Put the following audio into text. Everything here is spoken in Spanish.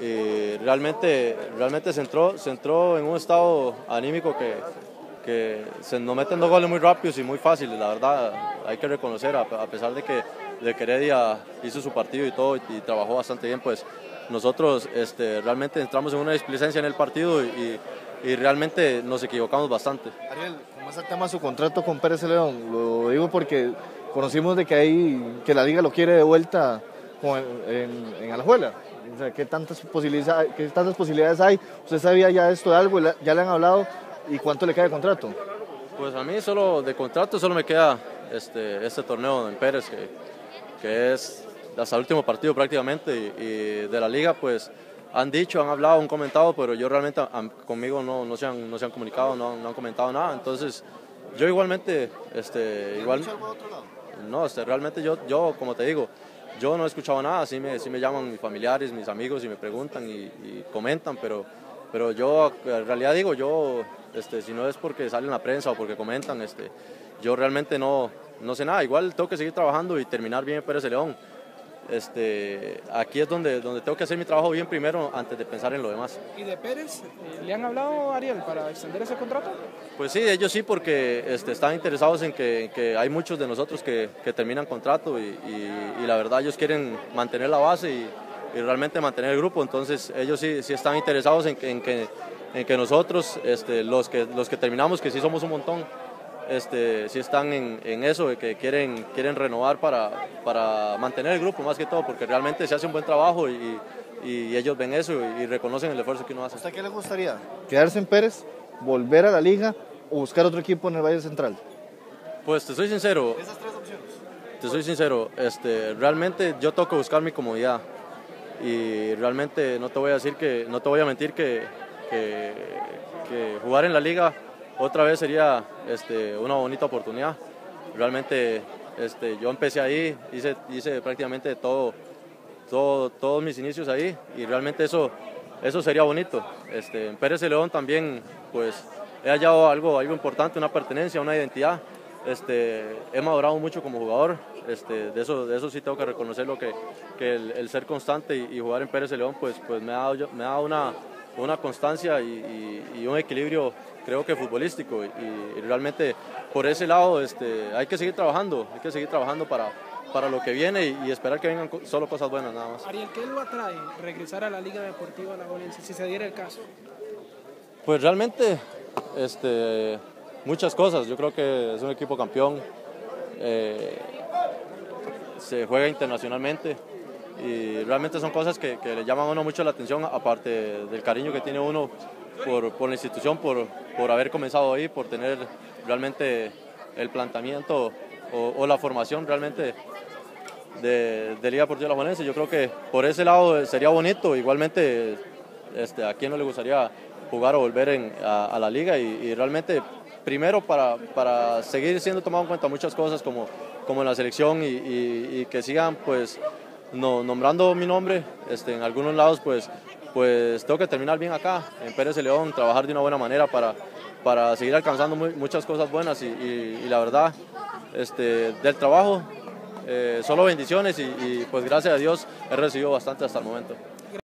y realmente, realmente se, entró, se entró en un estado anímico que, que se nos meten dos goles muy rápidos y muy fáciles, la verdad hay que reconocer, a, pesar de que, de que Heredia hizo su partido y todo y, trabajó bastante bien, pues nosotros este, realmente entramos en una displicencia en el partido y, y realmente nos equivocamos bastante. Ariel, ¿cómo es el tema de su contrato con Pérez León? Lo digo porque conocimos de que, hay, que la liga lo quiere de vuelta en, en Alajuela. ¿qué, tantas posibilidades, ¿Qué tantas posibilidades hay? ¿Usted sabía ya esto de algo? ¿Ya le han hablado? ¿Y cuánto le queda de contrato? Pues a mí solo de contrato solo me queda este, este torneo en Pérez, que, que es hasta el último partido prácticamente, y, de la liga pues han dicho, han hablado, han comentado, pero yo realmente conmigo no, no, se han, no se han comunicado, no, no han comentado nada, entonces yo igualmente, este, igual, no, este, realmente yo, yo, como te digo, yo no he escuchado nada, sí me, sí me llaman mis familiares, mis amigos y me preguntan y, comentan, pero, pero yo en realidad digo, yo, este, si no es porque sale en la prensa o porque comentan, este, yo realmente no, no sé nada. Igual tengo que seguir trabajando y terminar bien en Pérez de León. Este, aquí es donde, donde tengo que hacer mi trabajo bien primero antes de pensar en lo demás. ¿Y de Pérez? Eh, ¿Le han hablado, Ariel, para extender ese contrato? Pues sí, ellos sí, porque este, están interesados en que, que, hay muchos de nosotros que, que terminan contrato y, y, la verdad ellos quieren mantener la base y, y, realmente mantener el grupo, entonces ellos sí, sí están interesados en, en que, en que nosotros, este, los, que, los que terminamos, que sí somos un montón, este, sí están en, en, eso, de que quieren, quieren renovar para, para mantener el grupo más que todo, porque realmente se hace un buen trabajo y, y ellos ven eso y, reconocen el esfuerzo que uno hace. ¿Hasta qué le gustaría? ¿Quedarse en Pérez, volver a la liga o buscar otro equipo en el Valle Central? Pues te soy sincero. Esas tres opciones. Te soy sincero, este, realmente yo tengo que buscar mi comodidad y realmente no te voy a decir que, no te voy a mentir que, que, que jugar en la liga otra vez sería este, una bonita oportunidad. Realmente este, yo empecé ahí, hice, hice prácticamente todo, todo, todos mis inicios ahí y realmente eso, eso sería bonito. Este, en Pérez de León también pues, he hallado algo, algo importante, una pertenencia, una identidad. Este, he madurado mucho como jugador, este, de, eso, de eso sí tengo que reconocer lo que, que el, ser constante y, jugar en Pérez de León pues, pues me, ha dado, me ha dado una, una constancia y, y un equilibrio creo que futbolístico y, realmente por ese lado este, hay que seguir trabajando, hay que seguir trabajando para, para lo que viene y, esperar que vengan solo cosas buenas nada más. Ariel, ¿qué lo atrae regresar a la Liga Deportiva Alajuelense si se diera el caso? Pues realmente este, muchas cosas, yo creo que es un equipo campeón, eh, se juega internacionalmente y realmente son cosas que, que, le llaman a uno mucho la atención, aparte del cariño que tiene uno por, por la institución, por, por, haber comenzado ahí, por tener realmente el planteamiento o, la formación realmente de, de Liga Portugal Juanense. Yo creo que por ese lado sería bonito, igualmente este, a quien no le gustaría jugar o volver en, a, la liga y, realmente primero para, para, seguir siendo tomado en cuenta muchas cosas como, como en la selección y que sigan pues no, nombrando mi nombre, este, en algunos lados pues, pues tengo que terminar bien acá, en Pérez de León, trabajar de una buena manera para, para seguir alcanzando muchas cosas buenas y, la verdad, este, del trabajo, eh, solo bendiciones y, y pues gracias a Dios he recibido bastante hasta el momento.